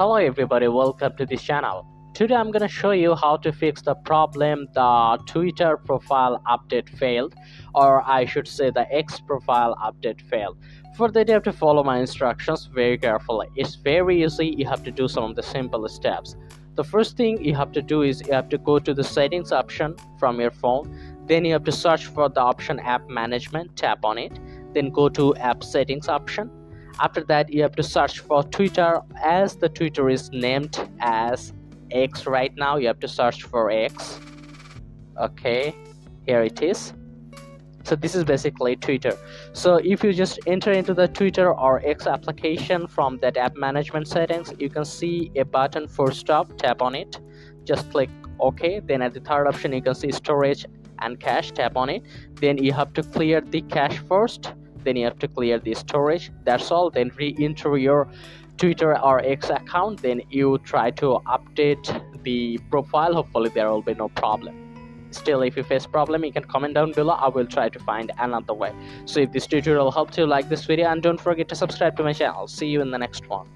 Hello everybody, welcome to this channel. Today I'm gonna show you how to fix the problem the Twitter profile update failed or I should say the X profile update failed. For that you have to follow my instructions very carefully. It's very easy, you have to do some of the simple steps. The first thing you have to do is you have to go to the settings option from your phone then you have to search for the option app management tap on it then go to app settings option after that you have to search for twitter as the twitter is named as x right now you have to search for x. Okay here it is. So this is basically twitter. So if you just enter into the twitter or x application from that app management settings you can see a button for stop tap on it. Just click ok. Then at the third option you can see storage and cache tap on it. Then you have to clear the cache first then you have to clear the storage. That's all. Then re-enter your twitter or x account. Then you try to update the profile. Hopefully there will be no problem. Still if you face problem you can comment down below. I will try to find another way. So if this tutorial helped you like this video and don't forget to subscribe to my channel. See you in the next one